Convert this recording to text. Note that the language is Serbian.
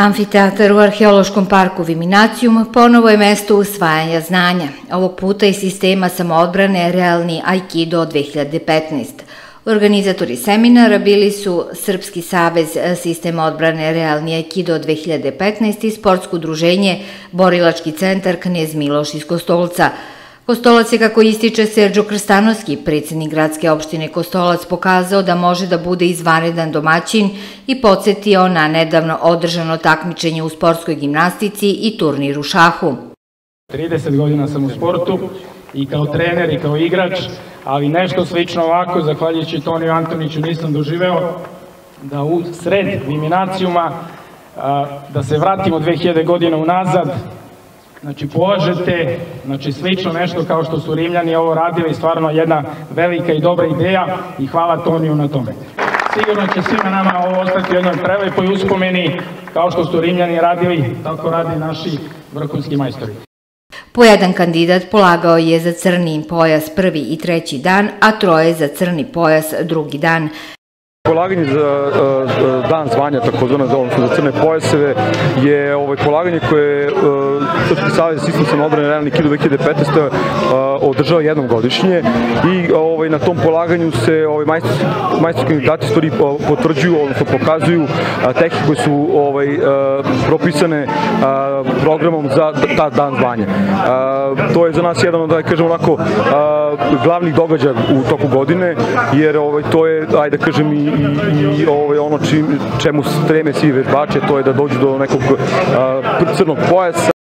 Amfiteatar u Arheološkom parku Viminacijum ponovo je mesto usvajanja znanja, ovog puta iz sistema samoodbrane Realni Aikido 2015. Organizatori seminara bili su Srpski savez sistema odbrane Realni Aikido 2015 i sportsko udruženje Borilački centar Knez Miloš iz Kostolca, Kostolac je, kako ističe Serđo Krstanovski, predsednik gradske opštine Kostolac, pokazao da može da bude izvaredan domaćin i podsjetio na nedavno održano takmičenje u sportskoj gimnastici i turnir u šahu. 30 godina sam u sportu i kao trener i kao igrač, ali nešto slično ovako, zahvaljujući Toniju Antoniću, nisam doživeo da u sred Viminacijuma, da se vratimo 2000 godina unazad, Znači, polažete, znači slično nešto kao što su Rimljani ovo radili, stvarno jedna velika i dobra ideja i hvala Toniju na tome. Sigurno će svima nama ovo ostati u jednoj prelepoj uspomeni, kao što su Rimljani radili, tako radi naši vrhunski majstori. Po jedan kandidat polagao je za crni pojas prvi i treći dan, a troje za crni pojas drugi dan. Polaganje za uh, dan zvanja, takozvano za crne pojaseve, je ovaj, polaganje koje uh, Srpski savez sistem samobrane realni kidu 2015. Uh, održava jednom godišnje i ovaj, na tom polaganju se ovaj, majstorski, majstorski kandidati stvari potvrđuju, odnosno pokazuju tehnike koje su ovaj, propisane programom za ta dan zvanja. To je za nas jedan od, da kažem onako, glavnih događaja u toku godine, jer ovaj, to je, ajde da kažem, i i, i ovaj, ono čemu streme svi vežbače, to je da dođu do nekog crnog pojasa.